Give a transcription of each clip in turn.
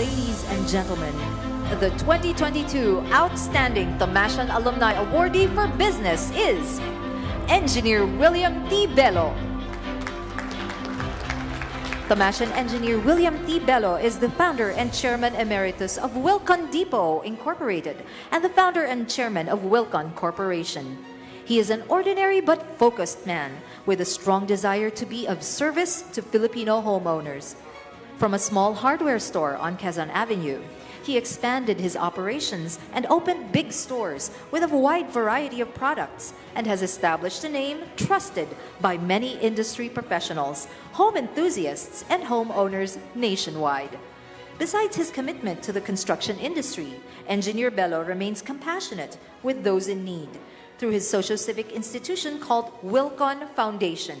Ladies and gentlemen, the 2022 Outstanding Thomasian Alumni Awardee for Business is Engineer William T. Belo. Thomasian engineer William T. Belo is the founder and chairman emeritus of Wilcon Depot Incorporated and the founder and chairman of Wilcon Corporation. He is an ordinary but focused man with a strong desire to be of service to Filipino homeowners. From a small hardware store on Quezon Avenue, he expanded his operations and opened big stores with a wide variety of products and has established a name trusted by many industry professionals, home enthusiasts, and homeowners nationwide. Besides his commitment to the construction industry, Engineer Belo remains compassionate with those in need through his socio-civic institution called Wilcon Foundation.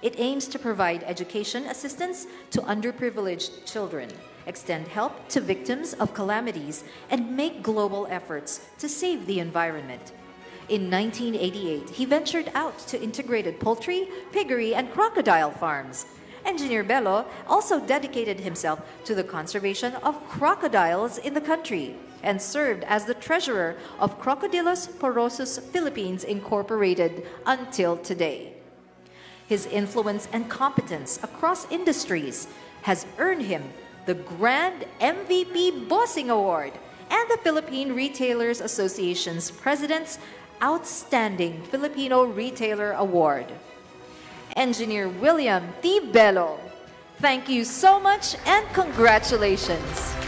It aims to provide education assistance to underprivileged children, extend help to victims of calamities, and make global efforts to save the environment. In 1988, he ventured out to integrated poultry, piggery, and crocodile farms. Engineer Belo also dedicated himself to the conservation of crocodiles in the country and served as the treasurer of Crocodylus Porosus Philippines Incorporated until today. His influence and competence across industries has earned him the Grand MVP Bossing Award and the Philippine Retailers Association's President's Outstanding Filipino Retailer Award. Engineer William T. Belo, thank you so much and congratulations.